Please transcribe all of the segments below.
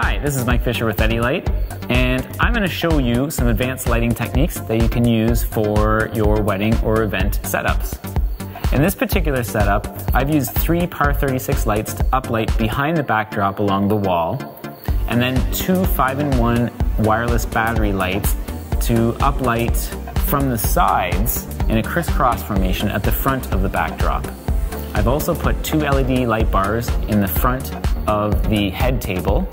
Hi, this is Mike Fisher with Eddylight, and I'm going to show you some advanced lighting techniques that you can use for your wedding or event setups. In this particular setup, I've used three PAR 36 lights to uplight behind the backdrop along the wall, and then two 5-in-1 wireless battery lights to uplight from the sides in a crisscross formation at the front of the backdrop. I've also put two LED light bars in the front of the head table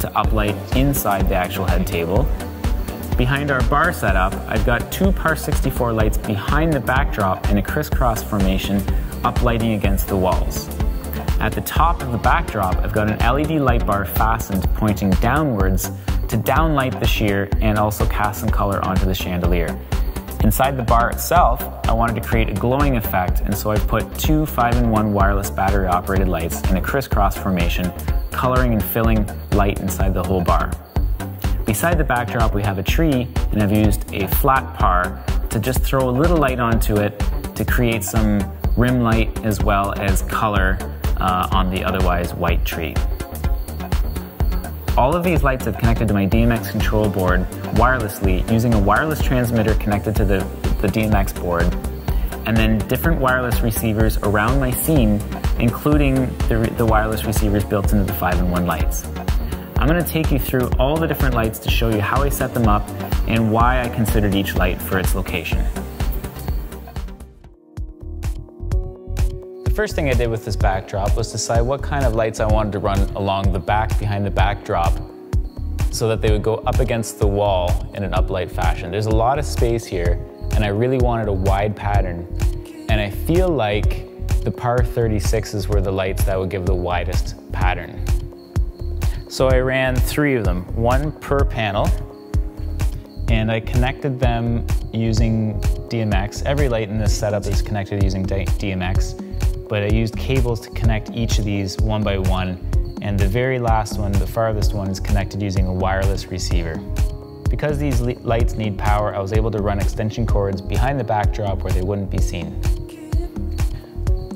to uplight inside the actual head table. Behind our bar setup, I've got two PAR 64 lights behind the backdrop in a crisscross formation, uplighting against the walls. At the top of the backdrop, I've got an LED light bar fastened pointing downwards to downlight the sheer and also cast some color onto the chandelier. Inside the bar itself, I wanted to create a glowing effect, and so I put two 5-in-1 wireless battery operated lights in a crisscross formation coloring and filling light inside the whole bar. Beside the backdrop, we have a tree, and I've used a flat par to just throw a little light onto it to create some rim light as well as color uh, on the otherwise white tree. All of these lights have connected to my DMX control board wirelessly using a wireless transmitter connected to the, the DMX board, and then different wireless receivers around my scene including the, the wireless receivers built into the 5-in-1 lights. I'm going to take you through all the different lights to show you how I set them up and why I considered each light for its location. The first thing I did with this backdrop was decide what kind of lights I wanted to run along the back behind the backdrop so that they would go up against the wall in an uplight fashion. There's a lot of space here and I really wanted a wide pattern and I feel like the PAR 36s were the lights that would give the widest pattern. So I ran three of them, one per panel, and I connected them using DMX. Every light in this setup is connected using DMX, but I used cables to connect each of these one by one, and the very last one, the farthest one, is connected using a wireless receiver. Because these lights need power, I was able to run extension cords behind the backdrop where they wouldn't be seen.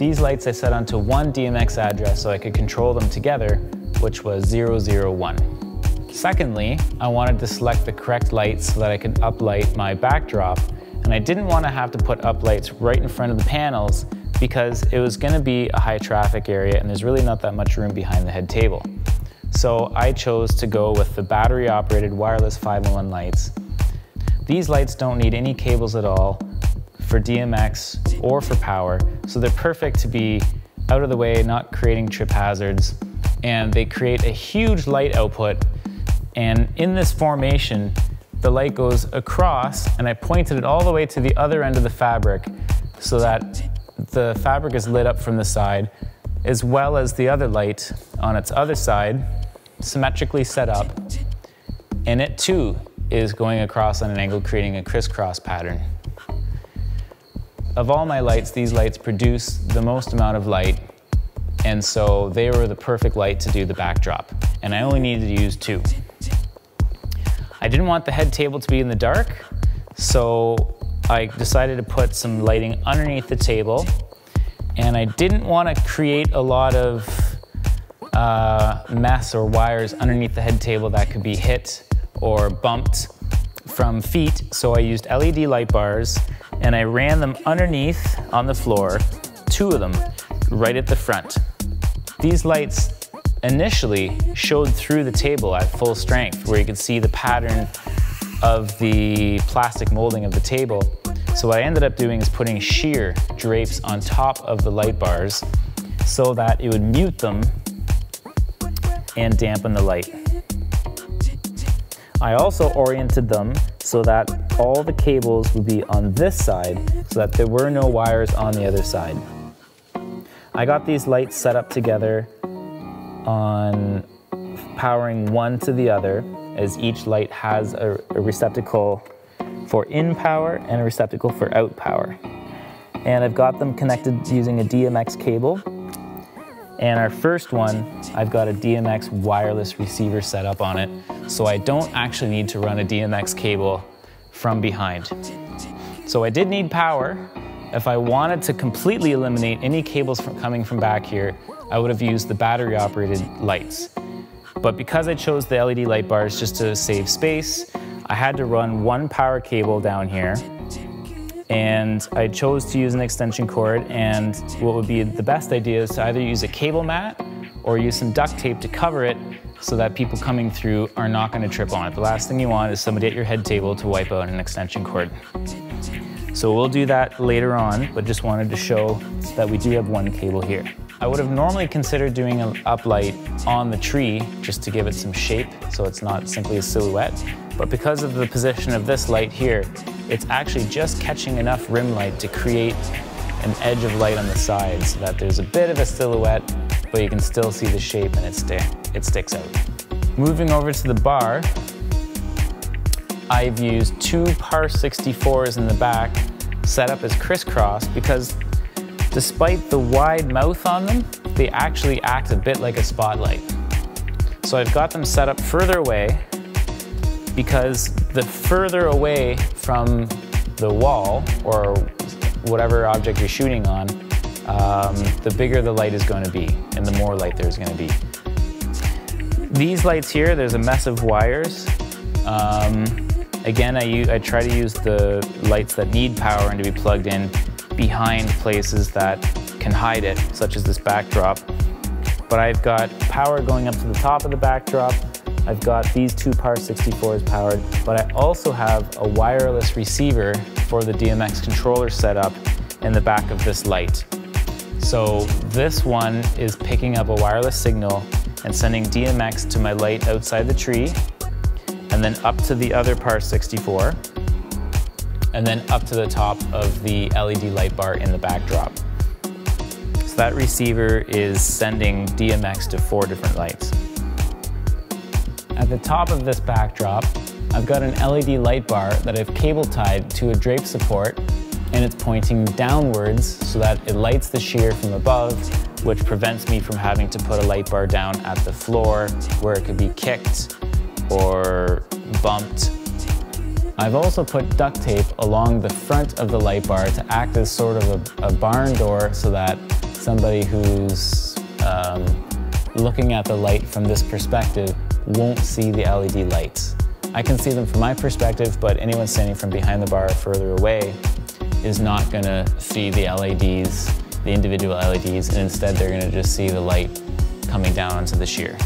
These lights I set onto one DMX address so I could control them together, which was 001. Secondly, I wanted to select the correct lights so that I could uplight my backdrop, and I didn't want to have to put uplights right in front of the panels because it was going to be a high traffic area and there's really not that much room behind the head table. So I chose to go with the battery operated wireless 5-in-1 lights. These lights don't need any cables at all for DMX or for power. So they're perfect to be out of the way, not creating trip hazards. And they create a huge light output. And in this formation, the light goes across and I pointed it all the way to the other end of the fabric so that the fabric is lit up from the side as well as the other light on its other side, symmetrically set up. And it too is going across on an angle, creating a crisscross pattern. Of all my lights, these lights produce the most amount of light, and so they were the perfect light to do the backdrop, and I only needed to use two. I didn't want the head table to be in the dark, so I decided to put some lighting underneath the table, and I didn't want to create a lot of uh, mess or wires underneath the head table that could be hit or bumped from feet, so I used LED light bars and I ran them underneath on the floor, two of them, right at the front. These lights initially showed through the table at full strength where you could see the pattern of the plastic molding of the table. So what I ended up doing is putting sheer drapes on top of the light bars so that it would mute them and dampen the light. I also oriented them so that all the cables would be on this side so that there were no wires on the other side. I got these lights set up together on powering one to the other as each light has a, a receptacle for in power and a receptacle for out power. And I've got them connected using a DMX cable and our first one, I've got a DMX wireless receiver set up on it, so I don't actually need to run a DMX cable from behind. So I did need power. If I wanted to completely eliminate any cables from coming from back here, I would have used the battery operated lights. But because I chose the LED light bars just to save space, I had to run one power cable down here and I chose to use an extension cord and what would be the best idea is to either use a cable mat or use some duct tape to cover it so that people coming through are not going to trip on it. The last thing you want is somebody at your head table to wipe out an extension cord. So we'll do that later on, but just wanted to show that we do have one cable here. I would have normally considered doing an uplight on the tree just to give it some shape so it's not simply a silhouette. But because of the position of this light here, it's actually just catching enough rim light to create an edge of light on the side so that there's a bit of a silhouette, but you can still see the shape and it, st it sticks out. Moving over to the bar, I've used two par 64s in the back set up as crisscross because despite the wide mouth on them, they actually act a bit like a spotlight. So I've got them set up further away because the further away from the wall or whatever object you're shooting on, um, the bigger the light is going to be and the more light there's going to be. These lights here, there's a mess of wires. Um, again, I, I try to use the lights that need power and to be plugged in behind places that can hide it, such as this backdrop. But I've got power going up to the top of the backdrop, I've got these two Par 64s powered, but I also have a wireless receiver for the DMX controller setup in the back of this light. So this one is picking up a wireless signal and sending DMX to my light outside the tree, and then up to the other Par 64, and then up to the top of the LED light bar in the backdrop. So that receiver is sending DMX to four different lights. At the top of this backdrop, I've got an LED light bar that I've cable tied to a drape support and it's pointing downwards so that it lights the sheer from above, which prevents me from having to put a light bar down at the floor where it could be kicked or bumped. I've also put duct tape along the front of the light bar to act as sort of a, a barn door so that somebody who's um, looking at the light from this perspective won't see the LED lights. I can see them from my perspective, but anyone standing from behind the bar further away is not gonna see the LEDs, the individual LEDs, and instead they're gonna just see the light coming down onto the sheer.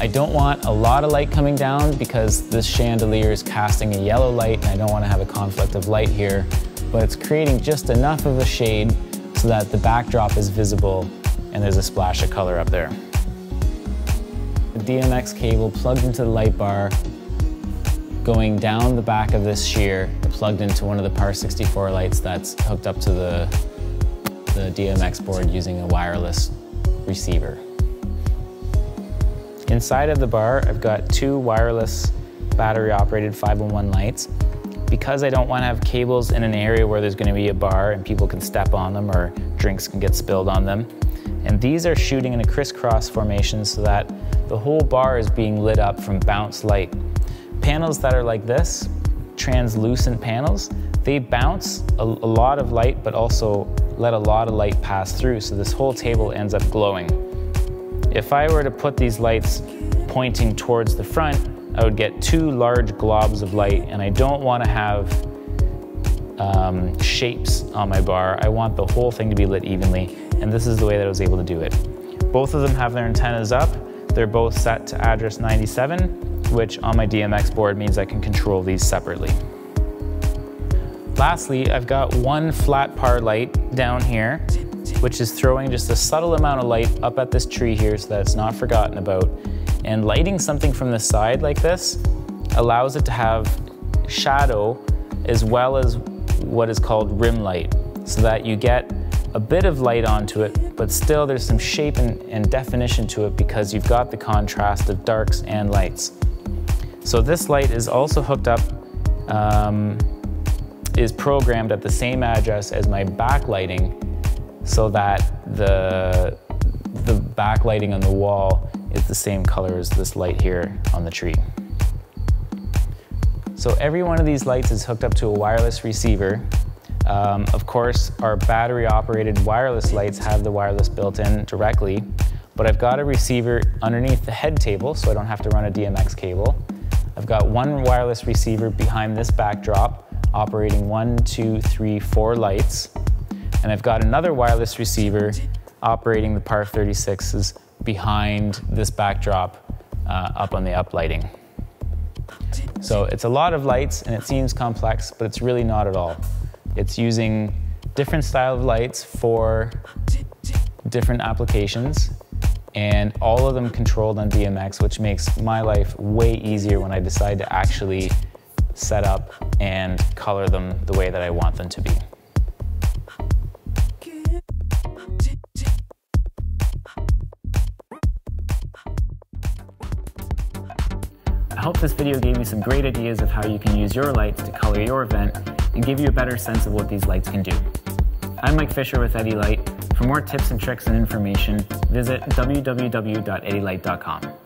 I don't want a lot of light coming down because this chandelier is casting a yellow light and I don't wanna have a conflict of light here, but it's creating just enough of a shade so that the backdrop is visible and there's a splash of color up there. DMX cable plugged into the light bar, going down the back of this sheer, plugged into one of the Par 64 lights that's hooked up to the, the DMX board using a wireless receiver. Inside of the bar, I've got two wireless battery operated 5-in-1 lights. Because I don't want to have cables in an area where there's going to be a bar and people can step on them or drinks can get spilled on them. And these are shooting in a crisscross formation so that the whole bar is being lit up from bounce light. Panels that are like this, translucent panels, they bounce a, a, lot of light, but also let a lot of light pass through, so this whole table ends up glowing. If I were to put these lights pointing towards the front, I would get two large globs of light, and I don't want to have um, shapes on my bar. I want the whole thing to be lit evenly, and this is the way that I was able to do it. Both of them have their antennas up, they're both set to address 97, which on my DMX board means I can control these separately. Lastly, I've got one flat par light down here, which is throwing just a subtle amount of light up at this tree here so that it's not forgotten about. And lighting something from the side like this allows it to have shadow as well as what is called rim light so that you get a bit of light onto it, but still there's some shape and, and, definition to it because you've got the contrast of darks and lights. So this light is also hooked up, um, is programmed at the same address as my backlighting so that the, the backlighting on the wall is the same color as this light here on the tree. So every one of these lights is hooked up to a wireless receiver um, of course, our battery operated wireless lights have the wireless built in directly. but I've got a receiver underneath the head table so I don't have to run a DMX cable. I've got one wireless receiver behind this backdrop operating one, two, three, four lights. And I've got another wireless receiver operating the PAR 36s behind this backdrop uh, up on the uplighting. So it's a lot of lights and it seems complex, but it's really not at all. It's using different style of lights for different applications and all of them controlled on DMX, which makes my life way easier when I decide to actually set up and color them the way that I want them to be. This video gave you some great ideas of how you can use your lights to color your event and give you a better sense of what these lights can do. I'm Mike Fisher with Eddylight. For more tips and tricks and information, visit www.eddylight.com.